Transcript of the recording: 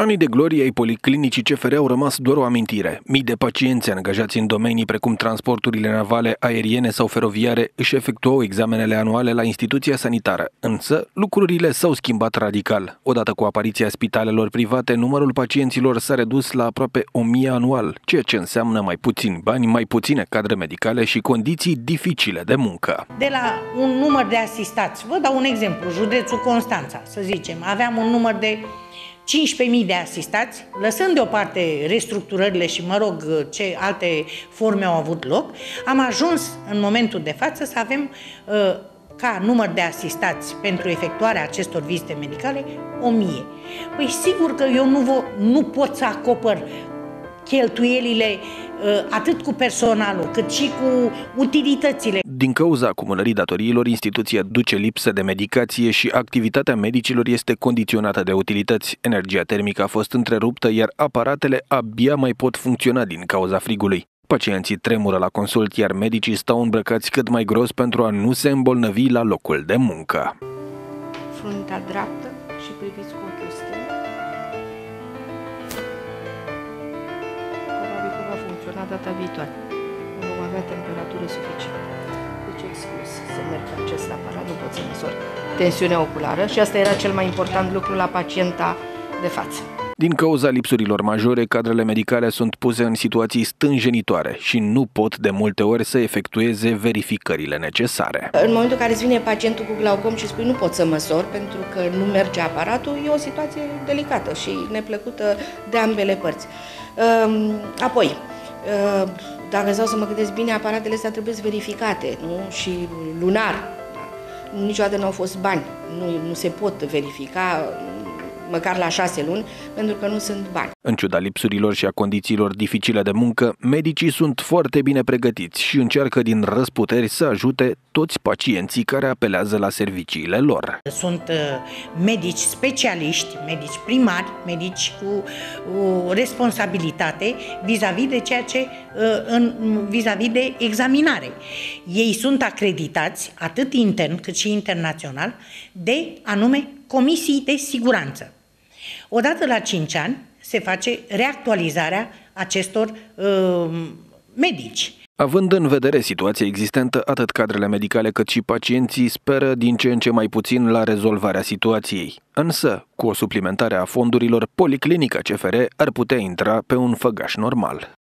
Anii de glorie ai policlinicii CFR au rămas doar o amintire. Mii de pacienți angajați în domenii precum transporturile navale, aeriene sau feroviare își efectuau examenele anuale la instituția sanitară. Însă, lucrurile s-au schimbat radical. Odată cu apariția spitalelor private, numărul pacienților s-a redus la aproape 1000 anual, ceea ce înseamnă mai puțini bani, mai puține cadre medicale și condiții dificile de muncă. De la un număr de asistați, vă dau un exemplu, județul Constanța, să zicem, aveam un număr de 15.000 de asistați, lăsând deoparte restructurările și, mă rog, ce alte forme au avut loc, am ajuns în momentul de față să avem uh, ca număr de asistați pentru efectuarea acestor vizite medicale 1000. Păi sigur că eu nu, vă, nu pot să acopăr cheltuielile uh, atât cu personalul, cât și cu utilitățile. Din cauza acumulării datoriilor, instituția duce lipsă de medicație și activitatea medicilor este condiționată de utilități. Energia termică a fost întreruptă, iar aparatele abia mai pot funcționa din cauza frigului. Pacienții tremură la consult, iar medicii stau îmbrăcați cât mai gros pentru a nu se îmbolnăvi la locul de muncă. Fruntea dreaptă și priviți cu ochiul stâng. Probabil că va funcționa data viitoare. Nu vom avea temperatură suficientă deci exclus să merg pe acest aparat, nu pot să măsor tensiunea oculară și asta era cel mai important lucru la pacienta de față. Din cauza lipsurilor majore, cadrele medicale sunt puse în situații stânjenitoare și nu pot de multe ori să efectueze verificările necesare. În momentul în care îți vine pacientul cu glaucom și spui nu pot să măsor pentru că nu merge aparatul, e o situație delicată și neplăcută de ambele părți. Ehm, apoi, ehm, dacă vreau să mă gândesc bine, aparatele astea trebuie verificate, nu? Și lunar. Da? Niciodată nu au fost bani. Nu, nu se pot verifica măcar la șase luni, pentru că nu sunt bani. În ciuda lipsurilor și a condițiilor dificile de muncă, medicii sunt foarte bine pregătiți și încearcă din răsputeri să ajute toți pacienții care apelează la serviciile lor. Sunt uh, medici specialiști, medici primari, medici cu o responsabilitate vis-a-vis -vis de ceea ce uh, vis-a-vis -vis de examinare. Ei sunt acreditați atât intern cât și internațional de anume comisii de siguranță. Odată la 5 ani se face reactualizarea acestor uh, medici. Având în vedere situația existentă, atât cadrele medicale cât și pacienții speră din ce în ce mai puțin la rezolvarea situației. Însă, cu o suplimentare a fondurilor, Policlinica CFR ar putea intra pe un făgaș normal.